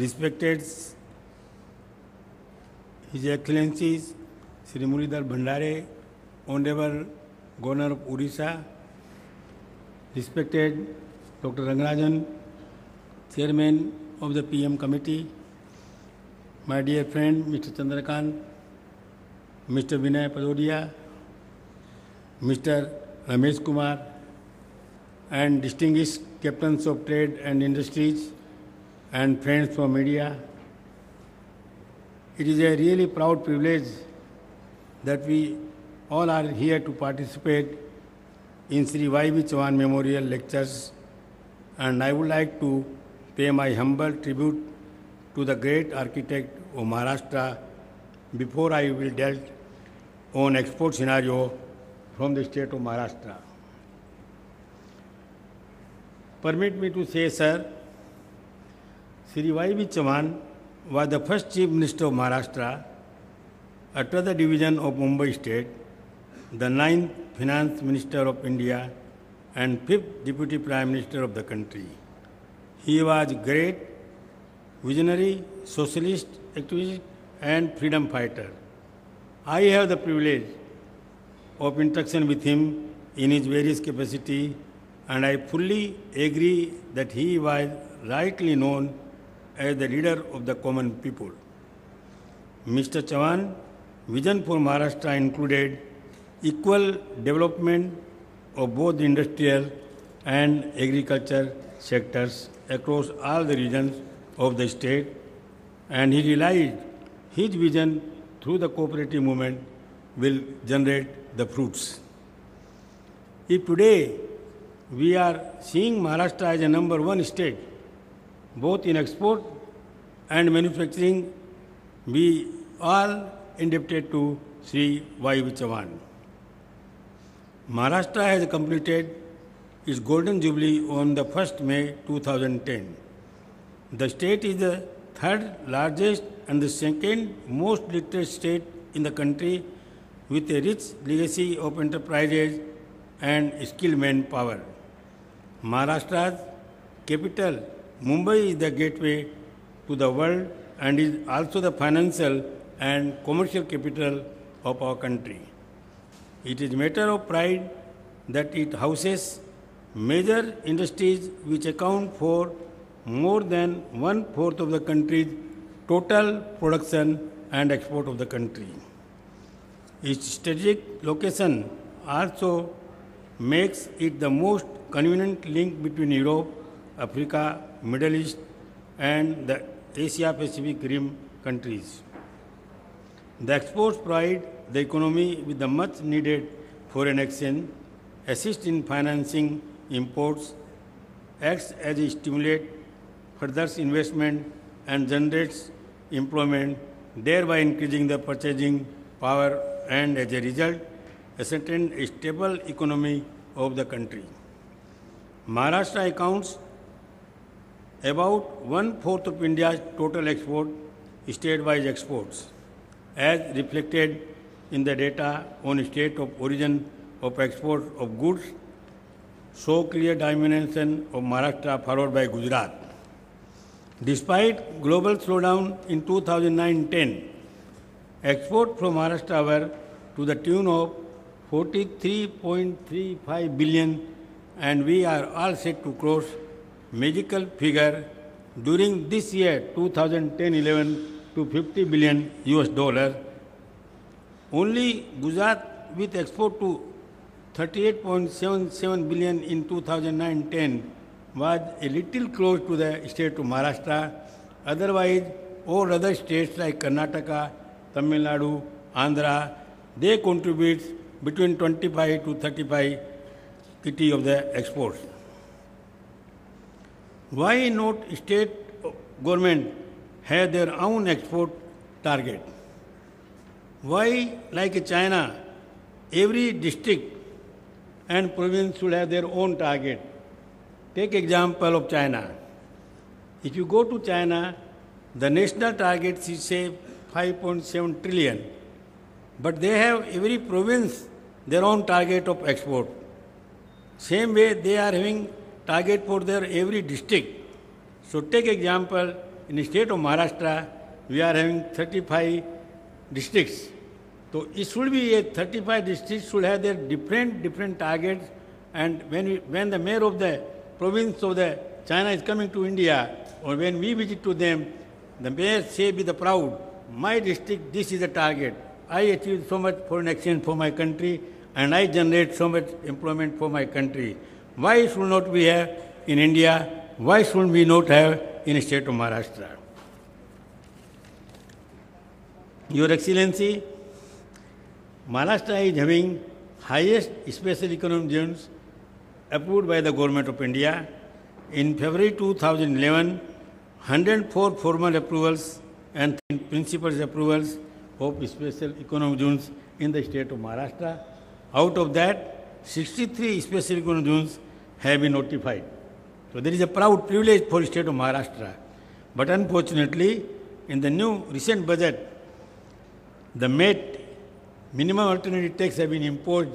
respected His Excellencies Sri Muridhar Bhandare, Honorable Governor of Odisha, respected Dr. Rangarajan, Chairman of the PM Committee, my dear friend Mr. Chandrakant, Mr. Vinay Padodia, Mr. Ramesh Kumar, and distinguished captains of trade and industries and friends from media. It is a really proud privilege that we all are here to participate in Sri Y.B. Chavan Memorial Lectures and I would like to pay my humble tribute to the great architect of Maharashtra before I will delve on export scenario from the state of Maharashtra. Permit me to say, sir, Sri Y.B. Chavan was the first Chief Minister of Maharashtra after the division of Mumbai State, the ninth Finance Minister of India, and fifth Deputy Prime Minister of the country. He was great visionary, socialist, activist, and freedom fighter. I have the privilege of interaction with him in his various capacity, and I fully agree that he was rightly known as the leader of the common people. Mr. Chavan vision for Maharashtra included equal development of both industrial and agriculture sectors across all the regions of the state, and he realized his vision through the cooperative movement will generate the fruits. If today we are seeing Maharashtra as a number one state, both in export and manufacturing, we all indebted to Sri Y.V. Chavan. Maharashtra has completed its golden jubilee on the 1st May 2010. The state is the third largest and the second most literate state in the country with a rich legacy of enterprises and skilled manpower. Maharashtra's capital, Mumbai, is the gateway to the world and is also the financial and commercial capital of our country. It is a matter of pride that it houses major industries which account for more than one fourth of the country's total production and export of the country. Its strategic location also makes it the most convenient link between Europe, Africa, Middle East, and the Asia Pacific Rim countries. The exports provide the economy with the much needed foreign exchange, assist in financing imports, acts as a stimulate, furthers investment, and generates employment, thereby increasing the purchasing power and as a result, a stable economy of the country. Maharashtra accounts about one fourth of India's total export, state-wise exports, as reflected in the data on state of origin of export of goods, show clear domination of Maharashtra followed by Gujarat. Despite global slowdown in 2009-10, export from Maharashtra were to the tune of 43.35 billion and we are all set to cross magical figure during this year 2010-11 to 50 billion US dollar. Only Gujarat with export to 38.77 billion in 2009-10 was a little close to the state of Maharashtra. Otherwise, all other states like Karnataka, Tamil Nadu, Andhra, they contribute between 25 to 35 kt of the exports. Why not state government have their own export target? Why, like China, every district and province should have their own target? Take example of China. If you go to China, the national target is say 5.7 trillion, but they have every province their own target of export. Same way they are having target for their every district. So take example in the state of Maharashtra, we are having 35 districts. So it should be a 35 districts should have their different different targets. And when we, when the mayor of the province of the China is coming to India, or when we visit to them, the mayor say with the proud, my district, this is the target. I achieved so much foreign exchange for my country, and I generate so much employment for my country. Why should not we have in India? Why should we not have in the state of Maharashtra? Your Excellency, Maharashtra is having highest special economic zones approved by the government of India. In February 2011, 104 formal approvals and principal approvals of special economic zones in the state of Maharashtra. Out of that, 63 special economic zones have been notified. So there is a proud privilege for the state of Maharashtra. But unfortunately, in the new recent budget, the MAT, minimum alternative tax, have been imposed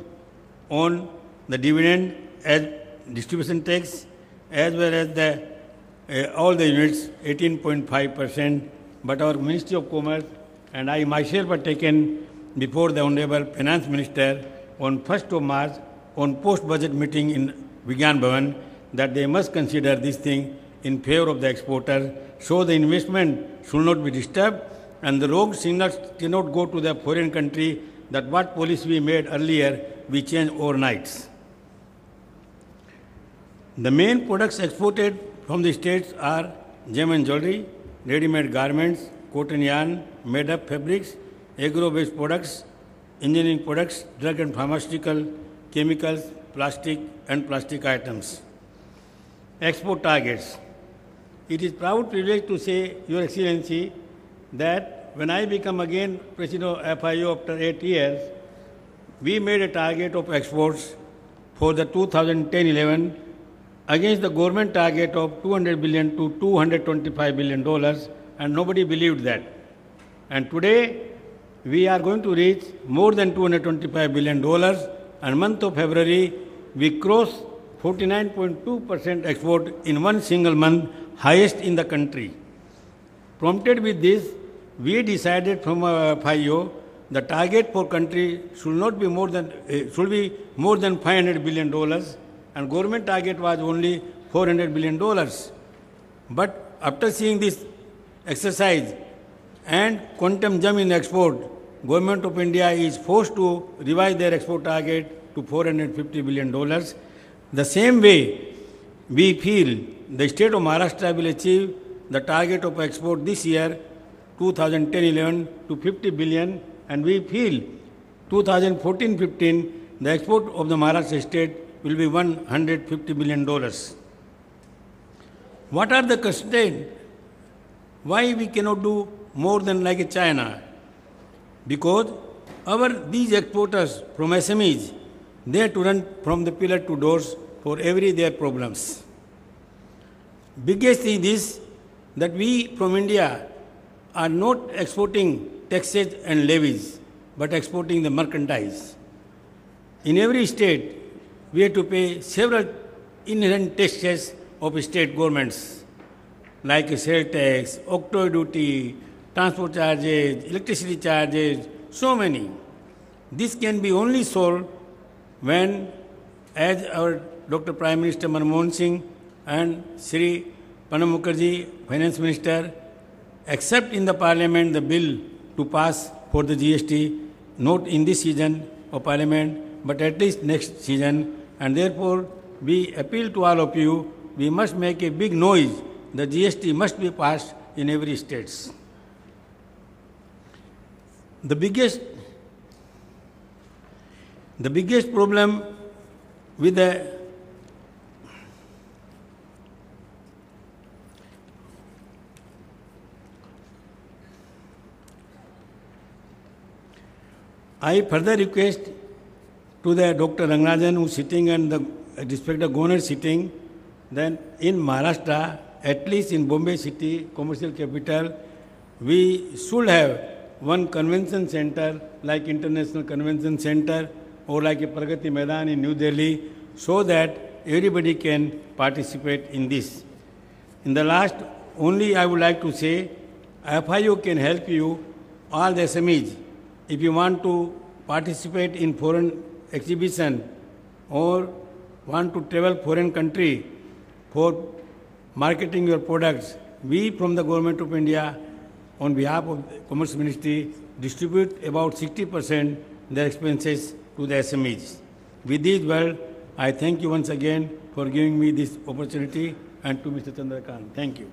on the dividend as distribution tax as well as the uh, all the units 18.5 percent. But our Ministry of Commerce and I myself are taken before the Honorable Finance Minister on 1st of March on post-budget meeting in Vigyan Bhavan that they must consider this thing in favor of the exporter so the investment should not be disturbed and the rogue signals cannot go to the foreign country that what policy we made earlier we change overnight. The main products exported from the states are gem and jewelry, ready-made garments, cotton yarn, made-up fabrics, agro-based products, engineering products, drug and pharmaceutical, chemicals, plastic and plastic items. Export targets. It is proud privilege to say, Your Excellency, that when I become again President of FIEO after eight years, we made a target of exports for the 2010-11 against the government target of 200 billion to 225 billion dollars, and nobody believed that. And today, we are going to reach more than 225 billion dollars, and month of February, we crossed 49.2% export in one single month, highest in the country. Prompted with this, we decided from uh, FIEO the target for country should not be more than uh, should be more than 500 billion dollars and government target was only 400 billion dollars but after seeing this exercise and quantum jump in export government of india is forced to revise their export target to 450 billion dollars the same way we feel the state of maharashtra will achieve the target of export this year 2010-11 to 50 billion and we feel 2014-15 the export of the Maharashtra state will be 150 billion dollars. What are the constraints? Why we cannot do more than like China? Because our these exporters from SMEs, they have to run from the pillar to doors for every their problems. Biggest thing is that we from India are not exporting taxes and levies, but exporting the merchandise. In every state, we have to pay several inherent taxes of state governments, like sale tax, octroi duty, transport charges, electricity charges, so many. This can be only solved when, as our Dr. Prime Minister Manmohan Singh and Sri Pranab Mukherjee, Finance Minister, accept in the Parliament the bill to pass for the GST, not in this season of Parliament, but at least next season. And therefore, we appeal to all of you, we must make a big noise. The GST must be passed in every state. The biggest, the biggest problem with the I further request to the Dr. Rangarajan who is sitting and the respected governor sitting, then in Maharashtra, at least in Bombay city, commercial capital, we should have one convention center like International Convention Center or like a Pragati Maidan in New Delhi so that everybody can participate in this. In the last only I would like to say, FIEO can help you, all the SMEs, if you want to participate in foreign exhibition or want to travel foreign country for marketing your products, we from the government of India, on behalf of the Commerce Ministry, distribute about 60% their expenses to the SMEs. With these words, I thank you once again for giving me this opportunity and to Mr. Chandrakant. Thank you.